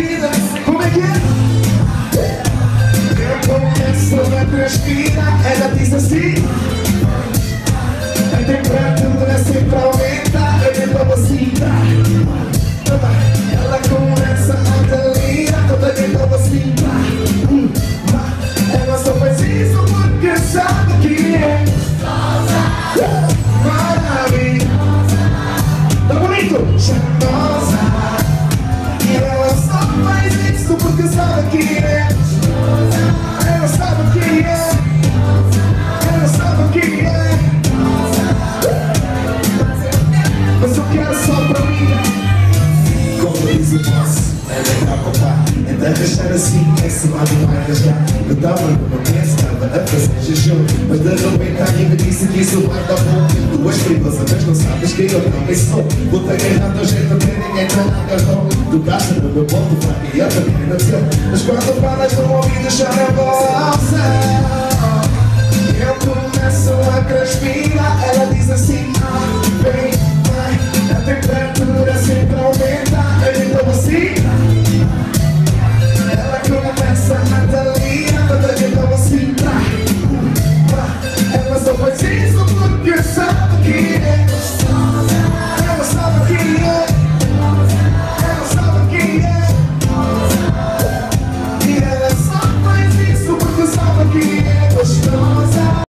transpira Como é que é? Eu começo a transpirar Ela diz assim. A temperatura sempre aumenta Eu tento vacina Ela começa a delira Toda dentro vacina Ela só faz isso porque sabe que é. Maravilha. Tá bonito? Charmosa Ainda deixar assim Esse lado vai rasgar Eu tava numa mesa Estava a fazer jejum Mas de repente alguém me disse que isso vai dar bom Tu és perigosa mas não sabes que eu também sou Vou te agarrar teu jeito até ninguém te agarrou Tu gasta no meu ponto fraco e eu também no teu Mas quando falas no ouvido chora a voz